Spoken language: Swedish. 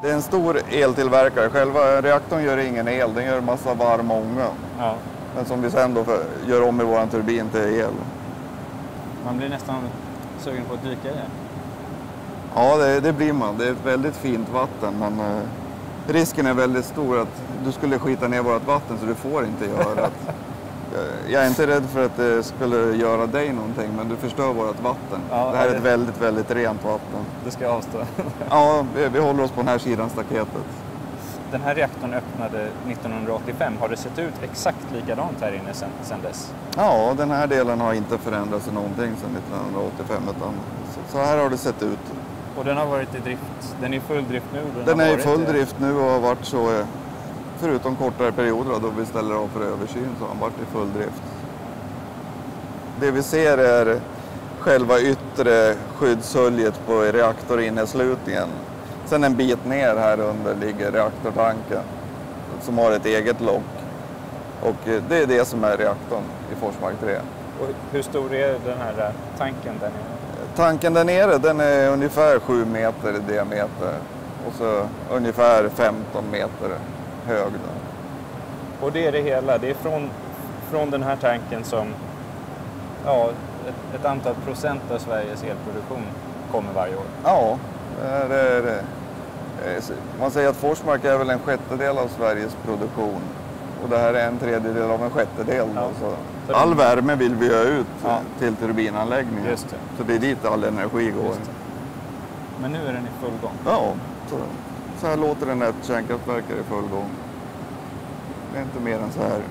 Det är en stor eltillverkare. Själva reaktorn gör ingen el, den gör massa varm ånga. Ja, Men som vi sen då för, gör om i vår turbin till el. man blir nästan sugen på att dyka i det. Ja, det, det blir man. Det är ett väldigt fint vatten men eh, risken är väldigt stor att du skulle skita ner vårt vatten så du får inte göra det. Eh, Jag är inte rädd för att det skulle göra dig någonting men du förstör vårt vatten. Ja, det här är det- ett väldigt, väldigt rent vatten. Du ska avstå. Ja, vi, vi håller oss på den här sidan staketet. Den här reaktorn öppnade 1985. Har det sett ut exakt likadant här inne sen, sen dess? Ja, den här delen har inte förändrats någonting sedan 1985 utan så, så här har det sett ut. Och den har varit i drift. Den är i full drift nu. Den har är i full det. drift nu och har varit så, eh, förutom kortare perioder då vi ställer av för översyn, så har den varit i full drift. Det vi ser är själva yttre skyddshöljet på reaktorinneslutningen. Sen en bit ner här under ligger reaktortanken som har ett eget lock. Och det är det som är reaktorn i Forsmark 3. Och hur stor är den här eh, tanken där nere? Tanken där nere den är ungefär 7 meter i diameter och så ungefär 15 meter hög. Då. Och det är det hela. Det är från, från den här tanken som ja, ett, ett antal procent av Sveriges elproduktion kommer varje år. Ja, det är, det. Eh, man säger att Forsmark är väl en sjättedel av Sveriges produktion och det här är en tredjedel av en sjättedel. Ja. Så all värme vill vi ha ut Ja. till turbinanläggningen. Så det är dit all energi går. Men nu är den i full gång. Ja, så, så här låter det när ett kärnkraftverk är i full gång. Det är inte mer än så här.